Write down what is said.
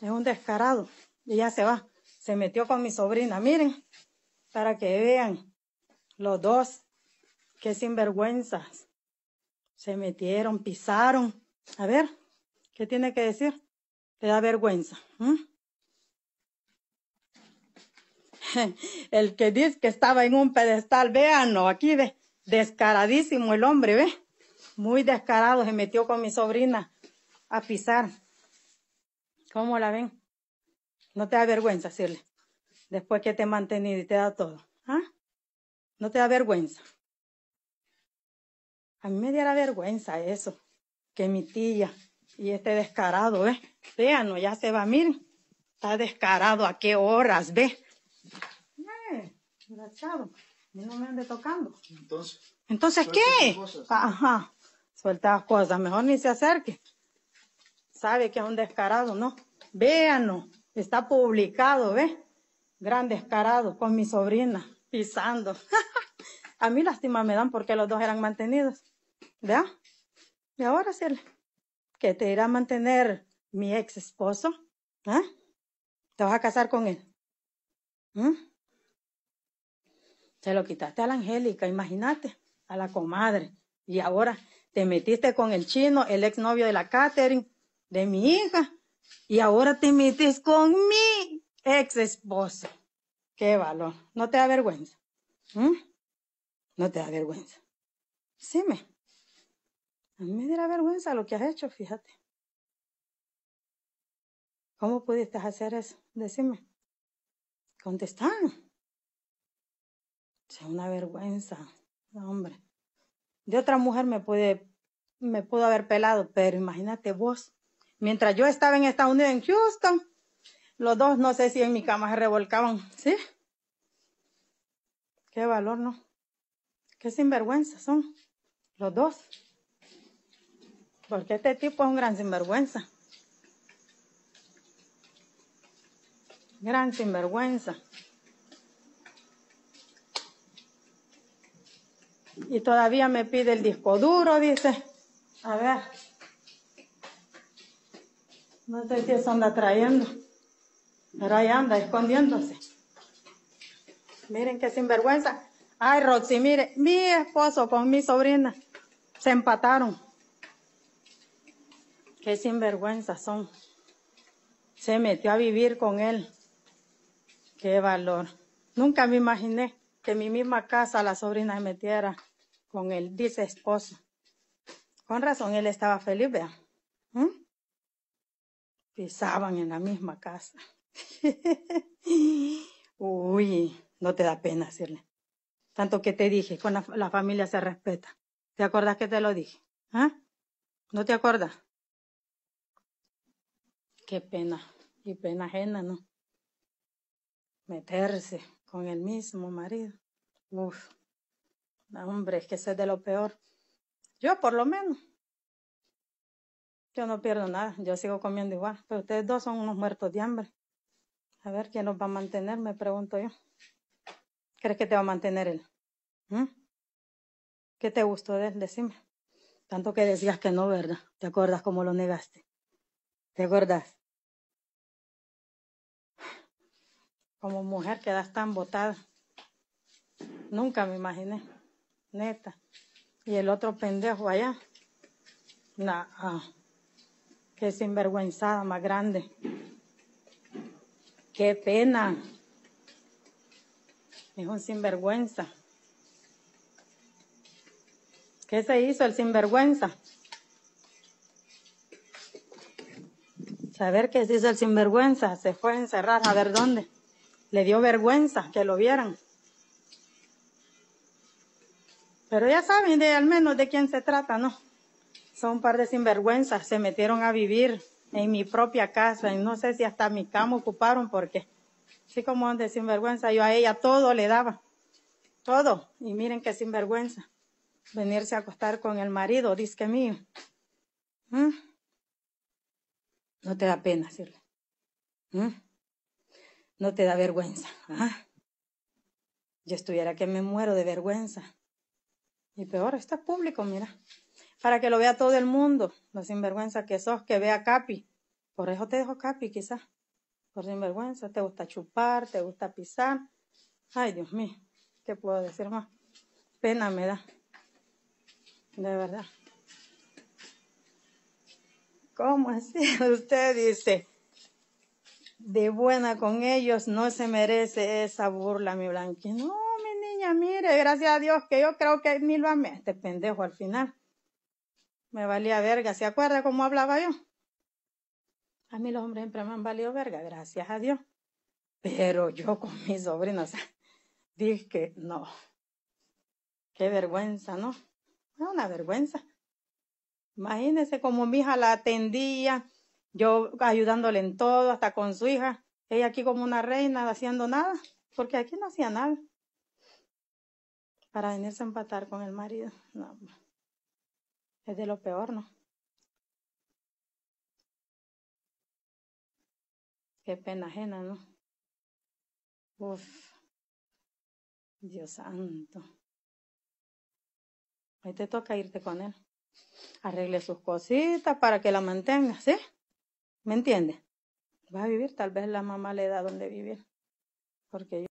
Es un descarado. Y ya se va. Se metió con mi sobrina. Miren, para que vean los dos. Qué sinvergüenzas. Se metieron, pisaron. A ver, ¿qué tiene que decir? Te da vergüenza. El que dice que estaba en un pedestal, véanlo, aquí ve, descaradísimo el hombre, ve. Muy descarado, se metió con mi sobrina a pisar. ¿Cómo la ven? No te da vergüenza decirle. Después que te he mantenido y te da todo. ¿Ah? No te da vergüenza. A mí me diera vergüenza eso. Que mi tía y este descarado, ve. Véanlo, ya se va, miren. Está descarado a qué horas, ve. Eh, desgraciado. No me ande tocando. Entonces. ¿Entonces qué? Ajá. Suelta cosas. Mejor ni se acerque sabe que es un descarado, ¿no? Véanlo, está publicado, ¿ve? Gran descarado con mi sobrina pisando. a mí lástima me dan porque los dos eran mantenidos. ¿Vea? Y ahora sí, que te irá a mantener mi ex esposo. ¿Ah? ¿Te vas a casar con él? ¿Mm? Te lo quitaste a la Angélica, imagínate, a la comadre. Y ahora te metiste con el chino, el exnovio de la Catherine, de mi hija y ahora te metes con mi ex esposo. Qué valor. ¿No te da vergüenza? ¿Mm? ¿No te da vergüenza? Sí, me. A mí me da vergüenza lo que has hecho, fíjate. ¿Cómo pudiste hacer eso? Decime. Contestar. Es una vergüenza, hombre. De otra mujer me puede, me pudo haber pelado, pero imagínate vos Mientras yo estaba en Estados Unidos, en Houston, los dos, no sé si en mi cama se revolcaban, ¿sí? Qué valor, ¿no? Qué sinvergüenza son los dos. Porque este tipo es un gran sinvergüenza. Gran sinvergüenza. Y todavía me pide el disco duro, dice. A ver. No sé si eso anda trayendo, pero ahí anda escondiéndose. Miren qué sinvergüenza. Ay, Roxy, mire, mi esposo con mi sobrina se empataron. Qué sinvergüenza son. Se metió a vivir con él. Qué valor. Nunca me imaginé que en mi misma casa la sobrina se metiera con él, dice esposo. Con razón, él estaba feliz, vea. Pisaban en la misma casa. Uy, no te da pena decirle. Tanto que te dije, con la, familia se respeta. ¿Te acuerdas que te lo dije? ¿Ah? ¿No te acuerdas? Qué pena, y pena ajena, ¿no? Meterse con el mismo marido. Uf, hombre, es que eso es de lo peor. Yo por lo menos yo no pierdo nada, yo sigo comiendo igual, pero ustedes dos son unos muertos de hambre. A ver, ¿quién los va a mantener? Me pregunto yo. ¿Crees que te va a mantener él? ¿Mm? ¿Qué te gustó de él? Decime. Tanto que decías que no, ¿verdad? ¿Te acuerdas cómo lo negaste? ¿Te acuerdas? Como mujer quedas tan botada. Nunca me imaginé. Neta. Y el otro pendejo allá. Nah. Qué sinvergüenzada más grande. Qué pena. Es un sinvergüenza. ¿Qué se hizo el sinvergüenza? Saber qué se hizo el sinvergüenza. Se fue a encerrar a ver dónde. Le dio vergüenza que lo vieran. Pero ya saben de al menos de quién se trata, ¿no? Son un par de sinvergüenzas, se metieron a vivir en mi propia casa y no sé si hasta mi cama ocuparon porque así como de sinvergüenza, yo a ella todo le daba, todo, y miren qué sinvergüenza, venirse a acostar con el marido, disque mío. ¿Mm? No te da pena decirle. ¿Mm? No te da vergüenza. ¿ah? Yo estuviera que me muero de vergüenza. Y peor, está público, mira para que lo vea todo el mundo, la sinvergüenza que sos, que vea Capi, Por eso te dejo capi, quizás. Por sinvergüenza, te gusta chupar, te gusta pisar. Ay, Dios mío, ¿qué puedo decir más? Pena me da. De verdad. ¿Cómo así? Usted dice, de buena con ellos, no se merece esa burla, mi Blanqui. No, mi niña, mire, gracias a Dios que yo creo que ni lo amé, este pendejo al final. Me valía verga, ¿se acuerda cómo hablaba yo? A mí los hombres siempre me han valido verga, gracias a Dios. Pero yo con mis sobrinos, dije que no. Qué vergüenza, ¿no? Es una vergüenza. Imagínese como mi hija la atendía, yo ayudándole en todo, hasta con su hija. Ella aquí como una reina haciendo nada, porque aquí no hacía nada. Para venirse a empatar con el marido, no. Es de lo peor, ¿no? Qué pena ajena, ¿no? Uf. Dios santo. Ahí te toca irte con él. Arregle sus cositas para que la mantenga, ¿sí? ¿Me entiende? Va a vivir, tal vez la mamá le da donde vivir. Porque yo